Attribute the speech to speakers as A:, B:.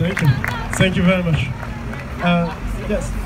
A: Thank you. Thank you very much. Uh, yes.